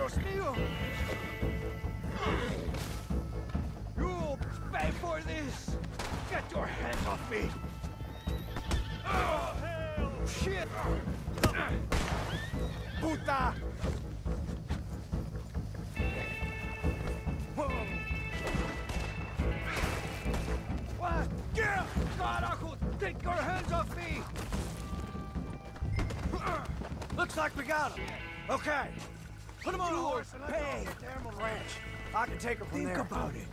Dios mío! You'll pay for this! Get your hands off me! Oh, hell! Shit! Puta! What? Get! Carajo! Take your hands off me! Looks like we got him. Okay. Put him on a horse and pay. Damn ranch. I can take her from Think there. about it.